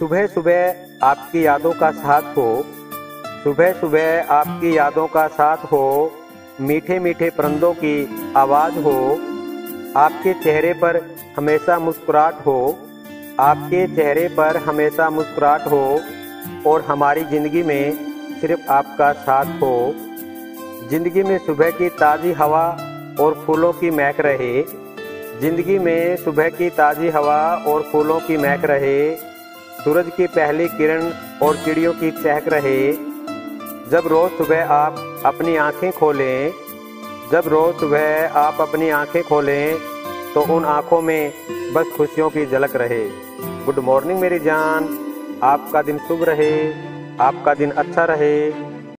सुबह सुबह आपकी यादों का साथ हो। सुबह सुबह आपकी यादों का साथ हो। मीठे मीठे परंदों की आवाज़ हो। आपके चेहरे पर हमेशा मुस्कुराहट हो। आपके चेहरे पर हमेशा मुस्कुराहट हो और हमारी ज़िंदगी में सिर्फ़ आपका साथ हो। ज़िंदगी में सुबह की ताज़ी हवा और फूलों की महक रहे। ज़िंदगी में सुबह की ताज़ी हवा और फूलों की महक रहे। सूरज की पहली किरण और चिड़ियों की चहक रहे। जब रोज़ सुबह आप अपनी आँखें खोलें, जब रोज़ सुबह आप अपनी आँखें खोलें तो उन आँखों में बस खुशियों की झलक रहे। गुड मॉर्निंग मेरी जान, आपका दिन शुभ रहे, आपका दिन अच्छा रहे।